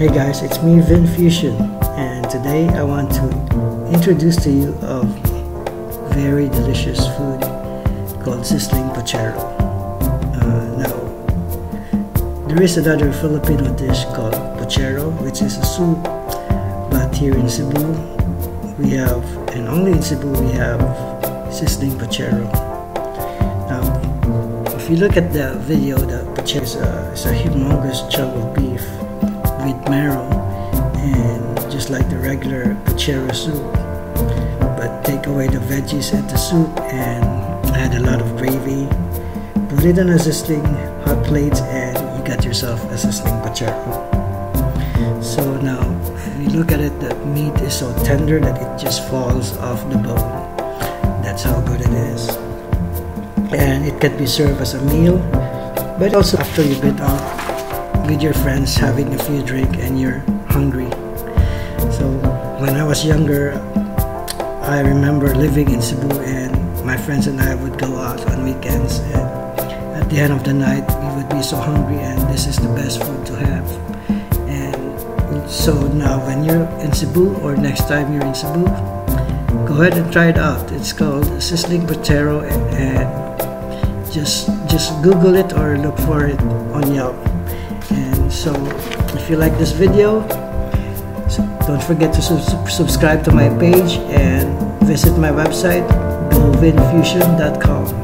Hey guys, it's me Vin Fusion and today I want to introduce to you a very delicious food called Sizzling Pochero. Uh, now, there is another Filipino dish called Pochero which is a soup but here in Cebu we have, and only in Cebu we have Sizzling Pochero. Now, if you look at the video, the pochero is a, is a humongous chunk of beef marrow and just like the regular pochero soup. But take away the veggies at the soup and add a lot of gravy. Put it on a sizzling hot plate and you got yourself a sizzling pochero so now if you look at it the meat is so tender that it just falls off the bone. That's how good it is. And it can be served as a meal but also after you bit off with your friends having a few drink and you're hungry. So when I was younger, I remember living in Cebu and my friends and I would go out on weekends and at the end of the night we would be so hungry and this is the best food to have. And so now when you're in Cebu or next time you're in Cebu, go ahead and try it out. It's called Sizzling Pochero and just just Google it or look for it on Yelp. And so if you like this video, don't forget to subscribe to my page and visit my website, govinfusion.com.